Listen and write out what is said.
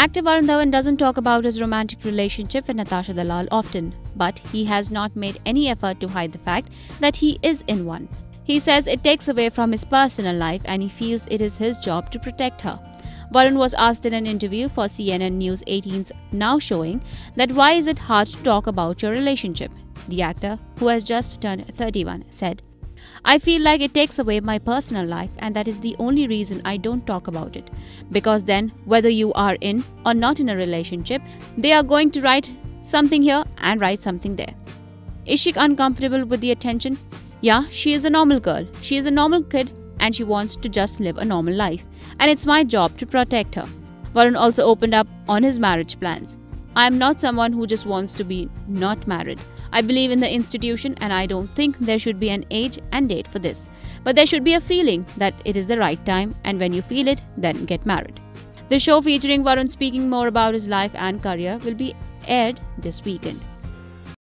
Actor Varun Dhawan doesn't talk about his romantic relationship with Natasha Dalal often, but he has not made any effort to hide the fact that he is in one. He says it takes away from his personal life and he feels it is his job to protect her. Varun was asked in an interview for CNN News 18's Now Showing that why is it hard to talk about your relationship? The actor, who has just turned 31, said, I feel like it takes away my personal life, and that is the only reason I don't talk about it. Because then, whether you are in or not in a relationship, they are going to write something here and write something there. Is she uncomfortable with the attention? Yeah, she is a normal girl. She is a normal kid and she wants to just live a normal life. And it's my job to protect her. Varun also opened up on his marriage plans. I am not someone who just wants to be not married. I believe in the institution and I don't think there should be an age and date for this. But there should be a feeling that it is the right time and when you feel it, then get married. The show featuring Varun speaking more about his life and career will be aired this weekend.